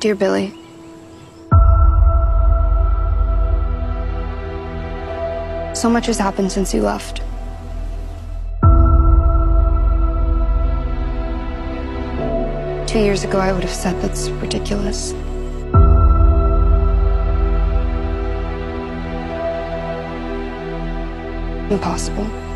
Dear Billy, so much has happened since you left. Two years ago, I would have said that's ridiculous. Impossible.